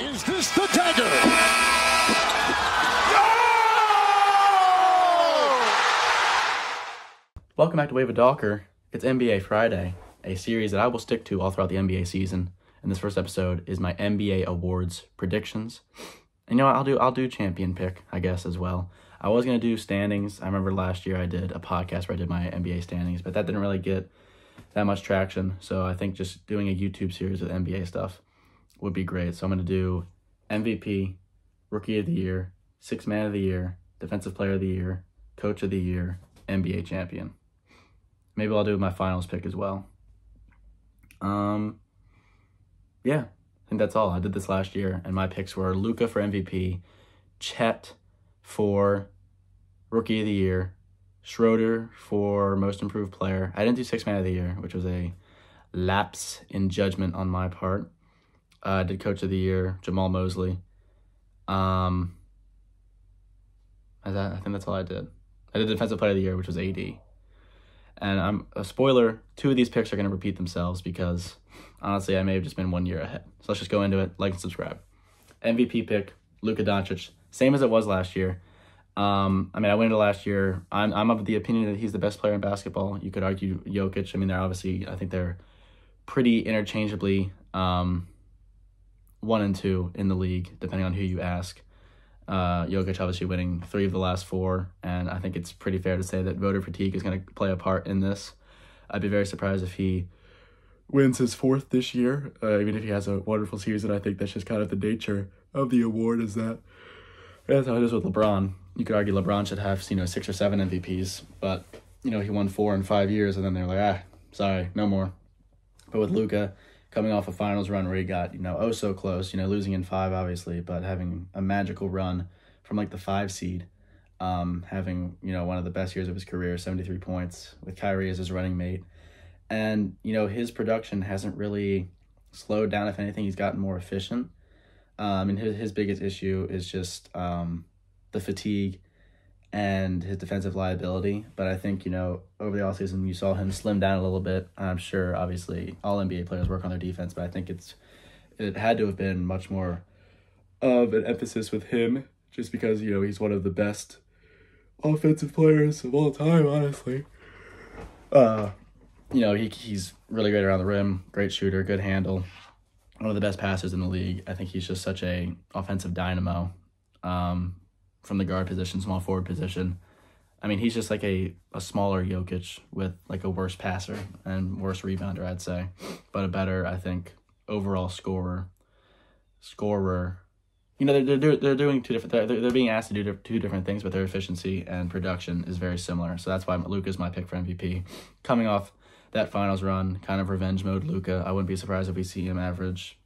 Is this the dagger? Welcome back to Wavid Dalker. It's NBA Friday, a series that I will stick to all throughout the NBA season. And this first episode is my NBA awards predictions. And you know what? I'll do I'll do champion pick, I guess, as well. I was gonna do standings. I remember last year I did a podcast where I did my NBA standings, but that didn't really get that much traction. So I think just doing a YouTube series with NBA stuff would be great. So I'm gonna do MVP, Rookie of the Year, Six Man of the Year, Defensive Player of the Year, Coach of the Year, NBA Champion. Maybe I'll do my finals pick as well. Um, yeah, I think that's all. I did this last year, and my picks were Luka for MVP, Chet for Rookie of the Year, Schroeder for Most Improved Player. I didn't do Six Man of the Year, which was a lapse in judgment on my part. Uh, did Coach of the Year, Jamahl Mosley. Um, I, I think that's all I did. I did Defensive Player of the Year, which was AD. And I'm a spoiler. Two of these picks are going to repeat themselves because honestly, I may have just been one year ahead. So let's just go into it. Like and subscribe. MVP pick Luka Doncic, same as it was last year. Um, I mean, I went into last year. I'm I'm of the opinion that he's the best player in basketball. You could argue Jokic. I mean, they're obviously. I think they're pretty interchangeably um, one and two in the league, depending on who you ask. Uh, Jokic obviously winning three of the last four, and I think it's pretty fair to say that voter fatigue is going to play a part in this. I'd be very surprised if he wins his fourth this year, uh, even if he has a wonderful season. I think that's just kind of the nature of the award. Is that that's how it is with LeBron. You could argue LeBron should have you know six or seven MVPs, but you know he won four in five years, and then they're like, ah, sorry, no more. But with Luka, coming off a finals run where he got, you know, oh so close, you know, losing in five obviously, but having a magical run from like the five seed, um, having, you know, one of the best years of his career, 73 points with Kyrie as his running mate. And, you know, his production hasn't really slowed down. If anything, he's gotten more efficient. Um, and his, his biggest issue is just um, the fatigue and his defensive liability. But I think, you know, over the offseason, you saw him slim down a little bit. I'm sure, obviously, all NBA players work on their defense, but I think it's it had to have been much more of an emphasis with him just because, you know, he's one of the best offensive players of all time, honestly. Uh, you know, he he's really great around the rim, great shooter, good handle, one of the best passers in the league. I think he's just such a offensive dynamo. Um, from the guard position, small forward position. I mean, he's just like a, a smaller Jokic with like a worse passer and worse rebounder, I'd say, but a better, I think, overall scorer. Scorer. You know, they're, they're, they're doing two different, they're, they're being asked to do two different things, but their efficiency and production is very similar. So that's why Luka is my pick for MVP. Coming off that finals run, kind of revenge mode Luka. I wouldn't be surprised if we see him average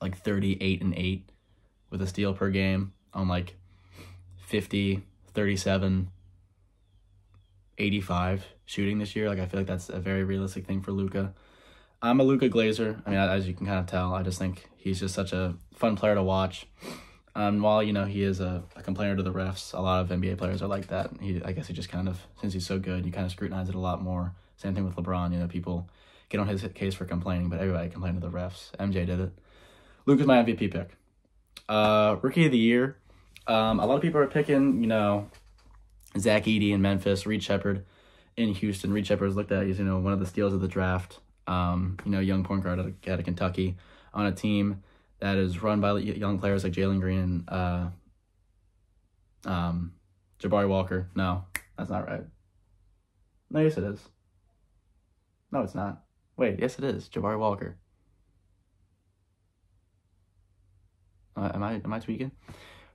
like 38 and 8 with a steal per game on like 50, 37, 85 shooting this year. Like I feel like that's a very realistic thing for Luka. I'm a Luka Glazer. I mean, as you can kind of tell, I just think he's just such a fun player to watch. Um, while you know he is a, a complainer to the refs, a lot of NBA players are like that. He, I guess he just kind of, since he's so good, you kind of scrutinize it a lot more. Same thing with LeBron. You know, people get on his case for complaining, but everybody complained to the refs. MJ did it. Luka's my MVP pick. Uh, rookie of the year. Um, a lot of people are picking, you know, Zach Edey in Memphis, Reed Sheppard in Houston. Reed Sheppard is looked at as, you know, one of the steals of the draft. Um, you know, young point guard out of, out of Kentucky on a team that is run by young players like Jalen Green and uh, um, Jabari Walker. No, that's not right. No, yes it is. No, it's not. Wait, yes it is. Jabari Walker. Uh, am I am I tweaking?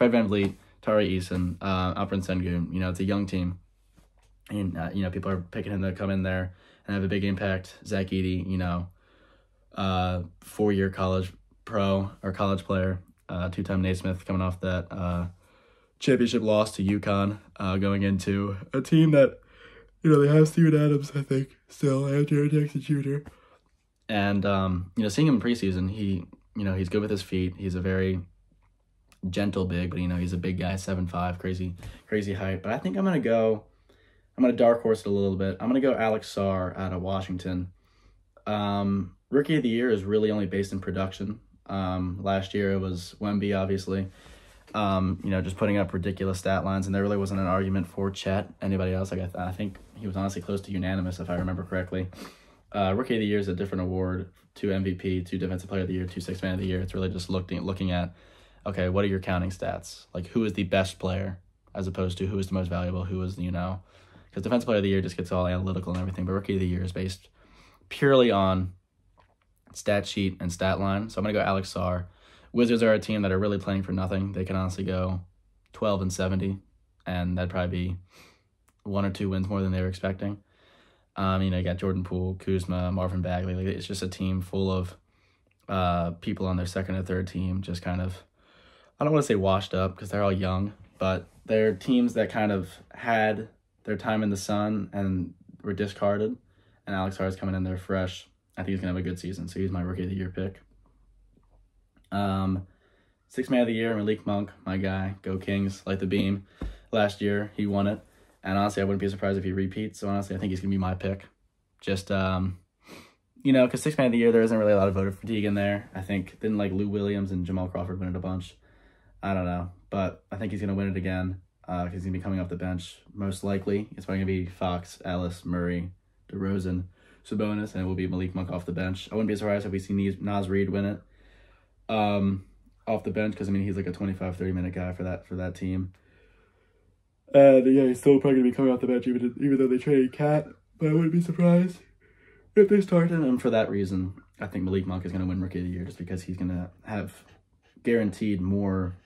Fred VanVleet, Tari Eason, uh, Alperen Sengun. You know, it's a young team. And, uh, you know, people are picking him to come in there and have a big impact. Zach Edey, you know, uh, four-year college pro or college player, uh, two-time Naismith coming off that uh, championship loss to UConn, uh, going into a team that, you know, they have Steven Adams, I think, still, and Jaren Jackson Jr. And, um, you know, seeing him preseason, he, you know, he's good with his feet. He's a very gentle big, but you know he's a big guy, seven five, crazy crazy height. But I think I'm gonna go. I'm gonna dark horse it a little bit. I'm gonna go Alex Sarr out of Washington. Um, rookie of the year is really only based in production. Um, last year it was Wemby, obviously. Um, you know, just putting up ridiculous stat lines, and there really wasn't an argument for Chet. Anybody else? Like I, th- I think he was honestly close to unanimous, if I remember correctly. Uh, Rookie of the Year is a different award Two MVP, two Defensive Player of the Year, to Sixth Man of the Year. It's really just looking looking at, okay, what are your counting stats? Like who is the best player, as opposed to who is the most valuable, who is you know, because Defensive Player of the Year just gets all analytical and everything, but Rookie of the Year is based purely on stat sheet and stat line. So I'm gonna go Alex Sarr. Wizards are a team that are really playing for nothing. They can honestly go 12 and 70, and that'd probably be one or two wins more than they were expecting. Um, you know, you got Jordan Poole, Kuzma, Marvin Bagley. Like, it's just a team full of uh, people on their second or third team, just kind of, I don't want to say washed up because they're all young, but they're teams that kind of had their time in the sun and were discarded. And Alex Sarr is coming in there fresh. I think he's going to have a good season. So he's my rookie of the year pick. Um, six man of the year, Malik Monk, my guy. Go Kings, light the beam. Last year, he won it. And honestly, I wouldn't be surprised if he repeats. So honestly, I think he's gonna be my pick. Just um, you know, because six man of the year, there isn't really a lot of voter fatigue in there. I think didn't like Lou Williams and Jamal Crawford win it a bunch. I don't know, but I think he's gonna win it again. Uh, he's gonna be coming off the bench most likely. It's probably gonna be Fox, Ellis, Murray, DeRozan, Sabonis, and it will be Malik Monk off the bench. I wouldn't be surprised if we see Naz Reid win it. Um, off the bench because I mean he's like a 25, 30 minute guy for that for that team. And yeah, he's still probably gonna be coming off the bench even even though they trade KAT. But I wouldn't be surprised if they start him. And for that reason, I think Malik Monk is gonna win Rookie of the Year just because he's gonna have guaranteed more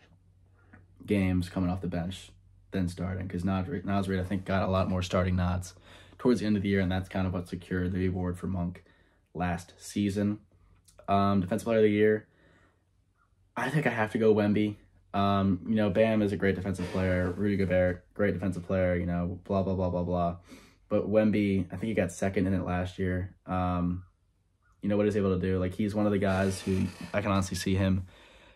games coming off the bench than starting. Because Naz Reid, I think, got a lot more starting nods towards the end of the year, and that's kind of what secured the award for Monk last season. Um, Defensive Player of the Year, I think I have to go Wemby. Um, you know, Bam is a great defensive player. Rudy Gobert, great defensive player. You know, blah blah blah blah blah. But Wemby, I think he got second in it last year. Um, you know what he's able to do. Like he's one of the guys who I can honestly see him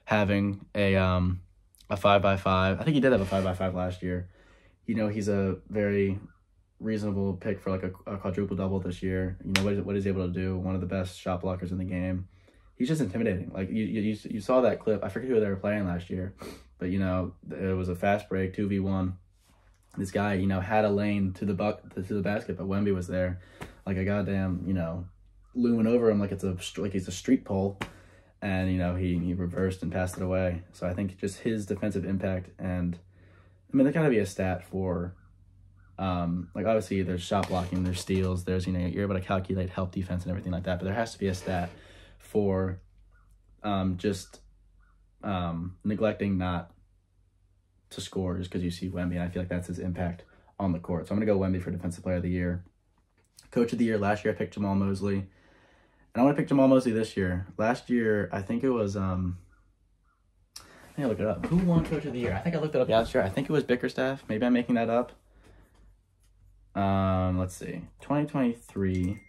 having a um a five by five. I think he did have a five by five last year. You know, he's a very reasonable pick for like a, a quadruple double this year. You know what what he's able to do. One of the best shot blockers in the game he's just intimidating. Like you, you, you saw that clip. I forget who they were playing last year, but you know it was a fast break, two v one. This guy, you know, had a lane to the buck to the basket, but Wemby was there, like a goddamn, you know, looming over him like it's a like he's a street pole, and you know he he reversed and passed it away. So I think just his defensive impact and, I mean, there gotta be a stat for um, like obviously there's shot blocking, there's steals, there's you know you're able to calculate help defense and everything like that, but there has to be a stat for um, just um, neglecting not to score just because you see Wemby, and I feel like that's his impact on the court. So I'm to go Wemby for Defensive Player of the Year. Coach of the Year, last year I picked Jamahl Mosley. And I want to pick Jamahl Mosley this year. Last year, I think it was, um, I think I look it up. Who won Coach of the Year? I think I looked it up last year. I think it was Bickerstaff. Maybe I'm making that up. Um, let's see. 2023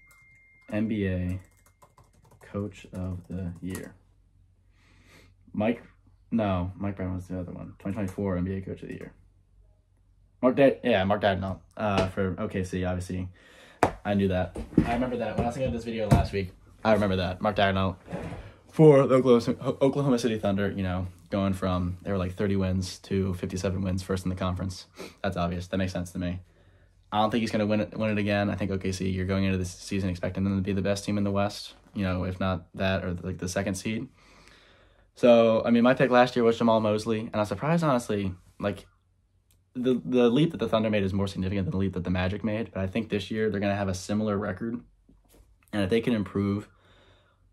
NBA Coach of the Year. Mike, no, Mike Brown was the other one. 2024 NBA Coach of the Year. Mark Dad, yeah, Mark Daigneault uh, for OKC, obviously. I knew that. I remember that. When I was thinking of this video last week, I remember that. Mark Daigneault for the Oklahoma, City Thunder, you know, going from, they were like 30 wins to 57 wins, first in the conference. That's obvious. That makes sense to me. I don't think he's going to win it, win it again. I think OKC, you're going into this season expecting them to be the best team in the West you know, if not that or like the second seed. So, I mean, my pick last year was Jamahl Mosley, and I surprised, honestly, like, the, the leap that the Thunder made is more significant than the leap that the Magic made, but I think this year they're going to have a similar record, and if they can improve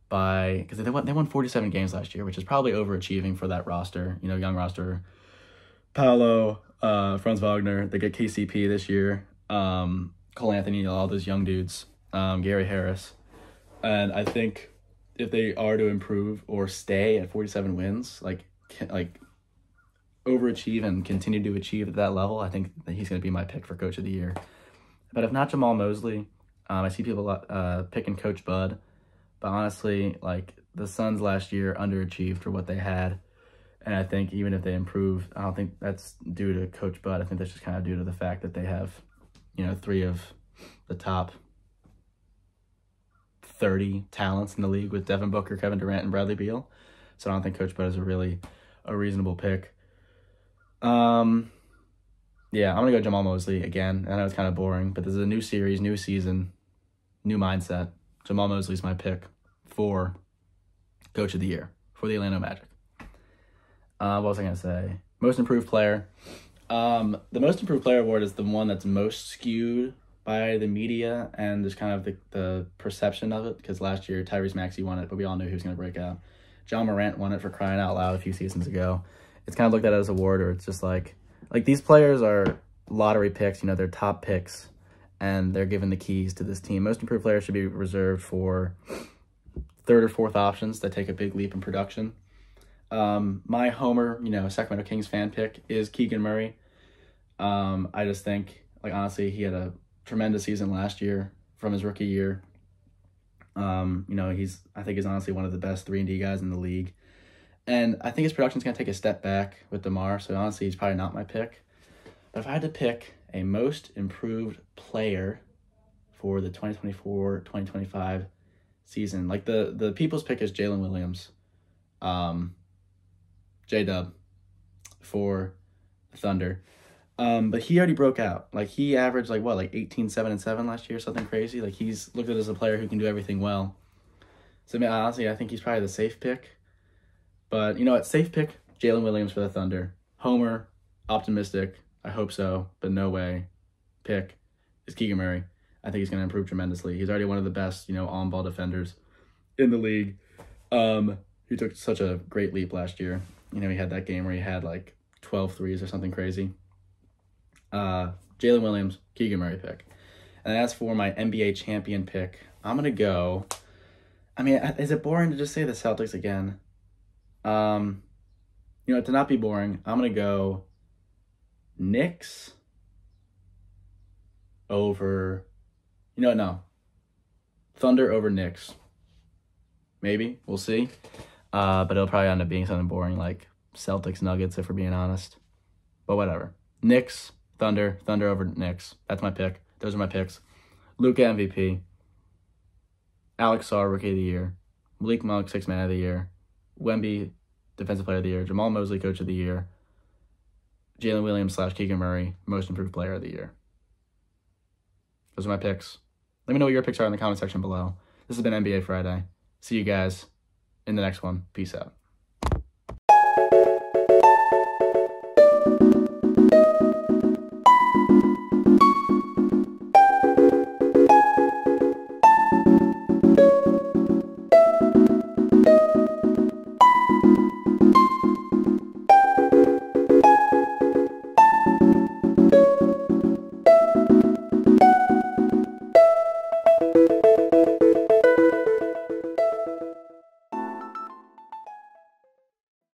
by, because they won, they won 47 games last year, which is probably overachieving for that roster, you know, young roster, Paolo, uh, Franz Wagner, they get KCP this year, um, Cole Anthony, all those young dudes, um, Gary Harris, and I think if they are to improve or stay at 47 wins, like like overachieve and continue to achieve at that level, I think that he's going to be my pick for coach of the year. But if not Jamahl Mosley, um, I see people uh, picking Coach Bud, but honestly, like the Suns last year underachieved for what they had. And I think even if they improve, I don't think that's due to Coach Bud. I think that's just kind of due to the fact that they have, you know, three of the top 30 talents in the league with Devin Booker, Kevin Durant, and Bradley Beal. So I don't think Coach Bud is a really a reasonable pick. Um, yeah, I'm gonna go Jamahl Mosley again. I know it's kind of boring, but this is a new series, new season, new mindset. Jamahl Mosley's my pick for Coach of the Year for the Orlando Magic. Uh, what was I gonna say? Most improved player. Um, the most improved player award is the one that's most skewed by the media and just kind of the, the perception of it because last year Tyrese Maxey won it, but we all knew he was going to break out. Ja Morant won it for crying out loud a few seasons ago. It's kind of looked at as a award, or it's just like like these players are lottery picks. You know, they're top picks, and they're given the keys to this team. Most improved players should be reserved for third or fourth options that take a big leap in production. Um, my homer, you know, Sacramento Kings fan pick is Keegan Murray. Um, I just think, like honestly, he had a tremendous season last year from his rookie year. Um, you know, he's I think he's honestly one of the best three and D guys in the league. And I think his production's gonna take a step back with DeMar, so honestly he's probably not my pick. But if I had to pick a most improved player for the 2024-2025 season, like the the people's pick is Jalen Williams. Um J Dub for the Thunder. Um, but he already broke out. Like he averaged like what, like 18, 7, and 7 last year, something crazy. Like he's looked at as a player who can do everything well. So I mean, honestly, I think he's probably the safe pick. But you know what? Safe pick, Jalen Williams for the Thunder. Homer, optimistic. I hope so, but no way. Pick is Keegan Murray. I think he's going to improve tremendously. He's already one of the best, you know, on-ball defenders in the league. Um, he took such a great leap last year. You know, he had that game where he had like 12 threes or something crazy uh, Jalen Williams, Keegan Murray pick. And as for my NBA champion pick, I'm gonna go. I mean, is it boring to just say the Celtics again? Um, you know, to not be boring, I'm gonna go Knicks over. You know, no. Thunder over Knicks. Maybe we'll see. Uh, but it'll probably end up being something boring like Celtics Nuggets if we're being honest. But whatever. Knicks Thunder, Thunder over Knicks. That's my pick. Those are my picks. Luka MVP. Alex Sarr Rookie of the Year. Malik Monk Six Man of the Year. Wemby Defensive Player of the Year. Jamahl Mosley Coach of the Year. Jalen Williams slash Keegan Murray Most Improved Player of the Year. Those are my picks. Let me know what your picks are in the comment section below. This has been NBA Friday. See you guys in the next one. Peace out.